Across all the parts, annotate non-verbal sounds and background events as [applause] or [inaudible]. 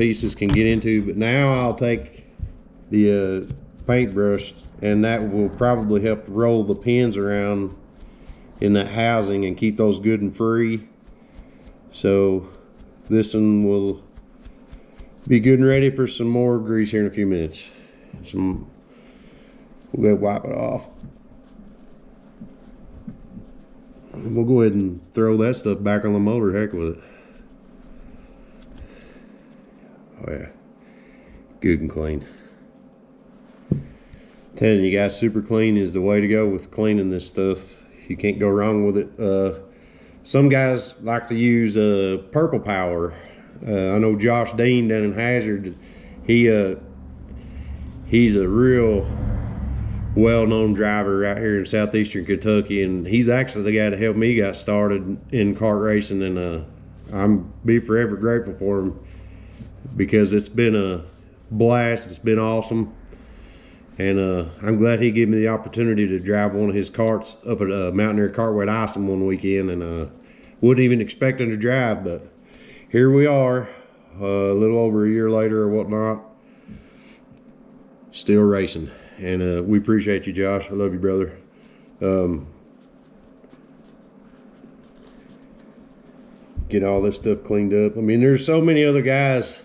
pieces can get into. But now I'll take the uh, paintbrush and that will probably help roll the pins around in that housing and keep those good and free. So this one will be good and ready for some more grease here in a few minutes. Some, we'll go wipe it off. And we'll go ahead and throw that stuff back on the motor, heck with it. Oh yeah, good and clean. Telling you guys, super clean is the way to go with cleaning this stuff. You can't go wrong with it. Uh, some guys like to use uh, Purple Power. Uh, I know Josh Dean down in Hazard. He uh, he's a real well-known driver right here in southeastern Kentucky, and he's actually the guy that helped me get started in kart racing, and uh, I'm be forever grateful for him because it's been a blast. It's been awesome. And uh, I'm glad he gave me the opportunity to drive one of his carts up at uh, Mountaineer Kartway at Isom one weekend, and uh, wouldn't even expect him to drive, but here we are, uh, a little over a year later or whatnot, still racing. And uh, we appreciate you, Josh. I love you, brother. Um, get all this stuff cleaned up. I mean, there's so many other guys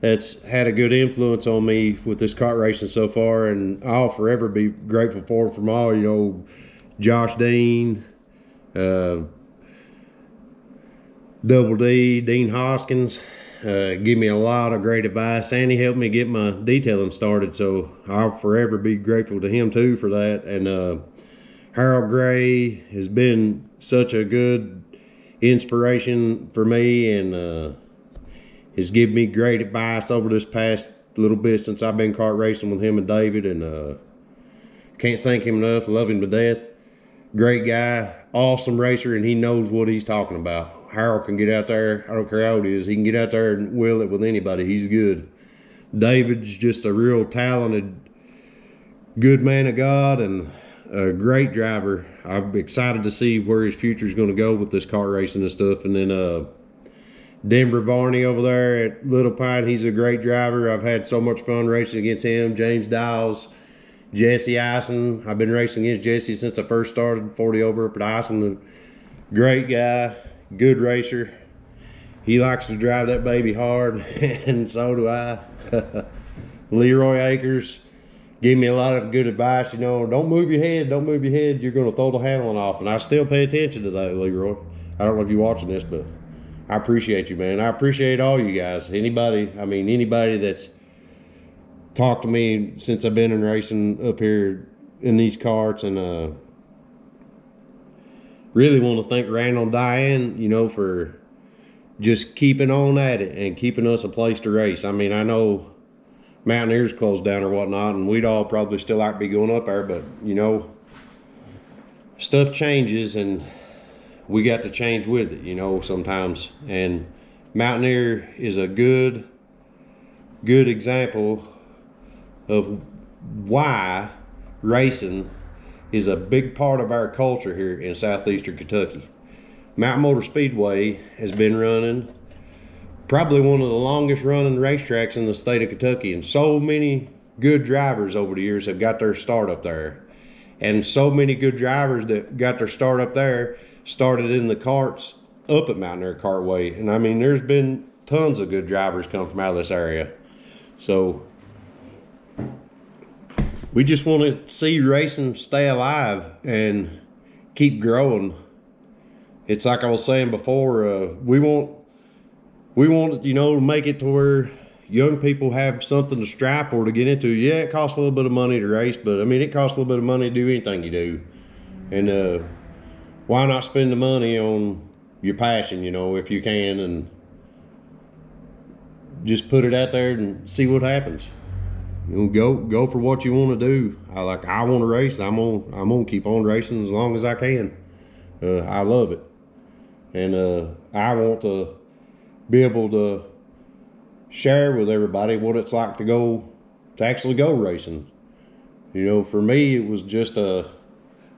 that's had a good influence on me with this kart racing so far, and I'll forever be grateful for from all. You know, Josh Dean, uh, Double D, Dean Hoskins, uh, give me a lot of great advice. and he helped me get my detailing started, so I'll forever be grateful to him too for that. And uh, Harold Gray has been such a good inspiration for me, and uh, has given me great advice over this past little bit since I've been kart racing with him and David, and uh, can't thank him enough. Love him to death. Great guy, awesome racer, and he knows what he's talking about. Harold can get out there. I don't care how old he is. He can get out there and wheel it with anybody. He's good. David's just a real talented, good man of God and a great driver. I'm excited to see where his future is going to go with this kart racing and stuff. And then uh, Denver Barney over there at Little Pine. He's a great driver. I've had so much fun racing against him. James Dials, Jesse Ison. I've been racing against Jesse since I first started 40 over up at Isom. Great guy, good racer. He likes to drive that baby hard, [laughs] and so do I. [laughs] Leroy Akers gave me a lot of good advice. You know, don't move your head, don't move your head. You're going to throw the handling off. And I still pay attention to that, Leroy. I don't know if you're watching this, but I appreciate you, man. I appreciate all you guys. Anybody, I mean, anybody that's talked to me since I've been in racing up here in these carts, and uh, really want to thank Randall and Diane, you know, for just keeping on at it and keeping us a place to race. I mean, I know Mountaineers closed down or whatnot, and we'd all probably still like to be going up there, but you know, stuff changes and we got to change with it, you know, sometimes. And Mountaineer is a good, good example of why racing is a big part of our culture here in southeastern Kentucky. Mountain Motor Speedway has been running probably one of the longest running racetracks in the state of Kentucky, and so many good drivers over the years have got their start up there. And so many good drivers that got their start up there started in the carts up at Mountaineer Kartway. And I mean, there's been tons of good drivers come from out of this area. So we just want to see racing stay alive and keep growing. It's like I was saying before, uh, we want we want you know to make it to where young people have something to strive for to get into. Yeah, it costs a little bit of money to race, but I mean it costs a little bit of money to do anything you do. And uh, why not spend the money on your passion, you know, if you can, and just put it out there and see what happens. You know, go go for what you want to do. I like I want to race. I'm on I'm gonna keep on racing as long as I can. Uh, I love it, and uh, I want to be able to share with everybody what it's like to go to actually go racing. You know, for me, it was just a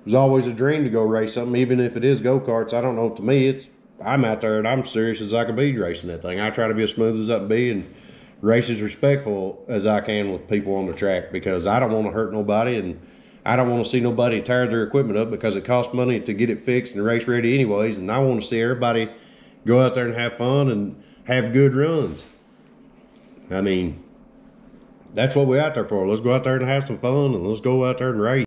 was always a dream to go race something, even if it is go karts. I don't know. To me, it's I'm out there and I'm serious as I can be racing that thing. I try to be as smooth as I can be and race as respectful as I can with people on the track because I don't want to hurt nobody and I don't want to see nobody tear their equipment up because it costs money to get it fixed and race ready anyways. And I want to see everybody go out there and have fun and have good runs. I mean, that's what we're out there for. Let's go out there and have some fun and let's go out there and race.